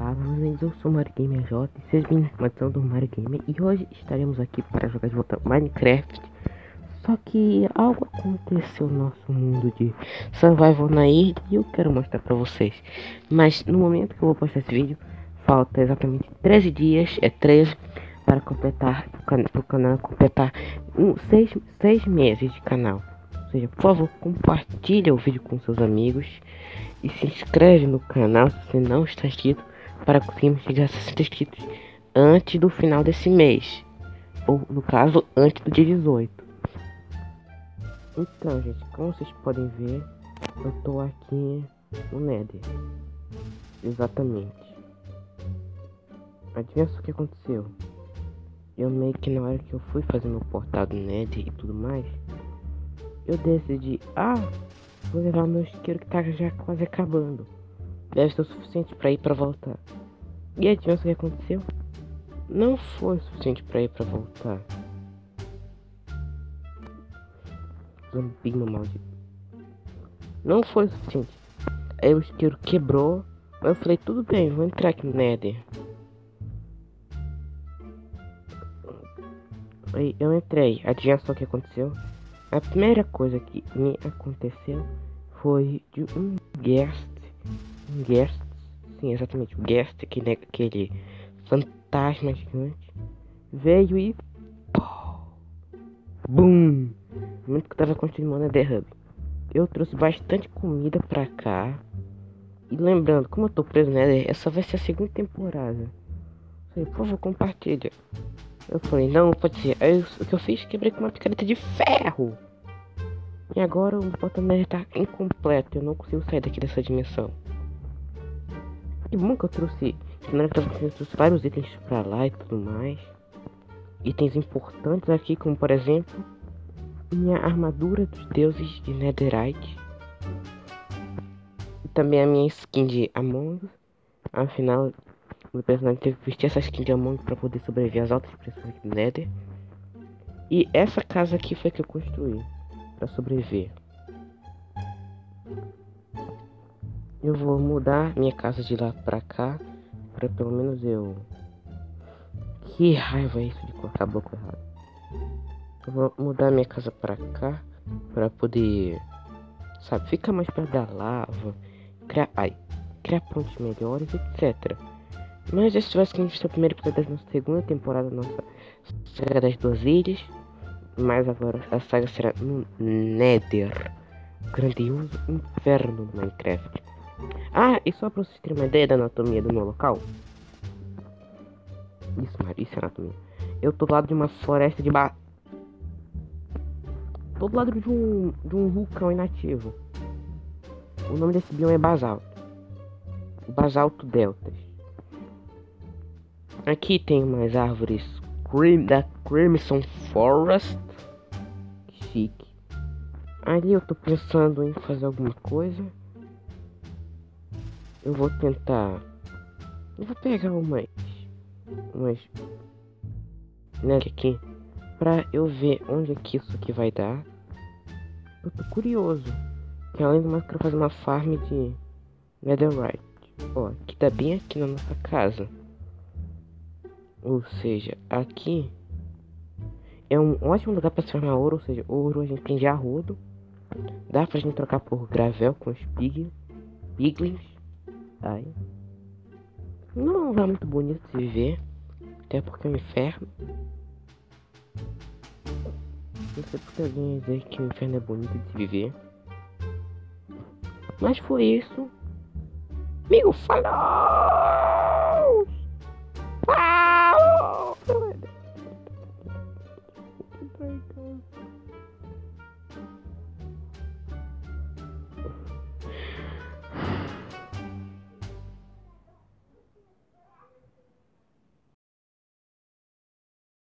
Fala, meus eu sou o Mario Gamer J, seja bem-vindo a edição do Mario Gamer e hoje estaremos aqui para jogar de volta Minecraft. Só que algo aconteceu no nosso mundo de Survival na e eu quero mostrar para vocês. Mas no momento que eu vou postar esse vídeo, falta exatamente 13 dias, é 13, para completar, para o canal completar um, 6, 6 meses de canal. Ou seja, por favor, compartilhe o vídeo com seus amigos e se inscreve no canal se você não está inscrito para conseguirmos chegar a 60 inscritos antes do final desse mês. Ou, no caso, antes do dia 18. Então, gente, como vocês podem ver, eu tô aqui no Nether. Exatamente. Adivinha o que aconteceu? Eu meio que na hora que eu fui fazer meu portal do Nether e tudo mais, eu decidi, ah, vou levar meu isqueiro que tá já quase acabando. Deve ser o suficiente para ir para voltar. E adivinha o que aconteceu? Não foi o suficiente para ir para voltar. Zambinho maldito. Não foi o suficiente. Aí o isqueiro quebrou. Eu falei, tudo bem, vou entrar aqui no Nether. Aí eu entrei. Adivinha só o que aconteceu? A primeira coisa que me aconteceu foi de um guest. Guest. Sim, exatamente. O guest, aquele, aquele fantasma gigante. Veio e. Bum! No momento que eu tava continuando a Hub. Eu trouxe bastante comida pra cá. E lembrando, como eu tô preso nela, essa vai ser a segunda temporada. Falei, por favor, compartilha. Eu falei, não, pode ser. Aí o que eu fiz? Quebrei com uma picareta de ferro. E agora o botão tá incompleto. Eu não consigo sair daqui dessa dimensão. Que bom que eu trouxe. Na hora que eu trouxe vários itens pra lá e tudo mais. Itens importantes aqui, como por exemplo. Minha armadura dos deuses de Netherite. E também a minha skin de Among. Afinal, o personagem teve que vestir essa skin de Among para poder sobreviver às altas pressões do Nether. E essa casa aqui foi que eu construí para sobreviver. Eu vou mudar minha casa de lá pra cá, para pelo menos eu. Que raiva é isso de colocar bloco errado. Eu vou mudar minha casa pra cá, para poder, sabe, ficar mais perto da lava, criar, ai, criar pontos melhores, etc. Mas esse vai ser o primeiro episódio da nossa segunda temporada, nossa saga das duas ilhas. Mas agora a saga será no Nether, grandioso inferno do Minecraft. Ah, e só para vocês terem uma ideia da anatomia do meu local. Isso, Mário, isso é anatomia. Eu tô do lado de uma floresta de ba... Tô do lado de um, de um vulcão inativo. O nome desse bioma é basalto. Basalto Deltas. Aqui tem umas árvores Cream, da Crimson Forest. Que chique. Ali eu tô pensando em fazer alguma coisa. Eu vou tentar. Eu vou pegar umas. Umas. Né, aqui. Pra eu ver onde é que isso aqui vai dar. Eu tô curioso. Que além do mais, eu quero fazer uma farm de Netherite. Ó, que tá bem aqui na nossa casa. Ou seja, aqui é um ótimo lugar para se formar ouro. Ou seja, ouro a gente tem de arrodo. Dá pra gente trocar por gravel com os pig, piglins. Ai. Não é um lugar muito bonito de viver. Até porque o é inferno. Não sei porque alguém dizer que o inferno é bonito de viver. Mas foi isso. Amigo, falou! Ah!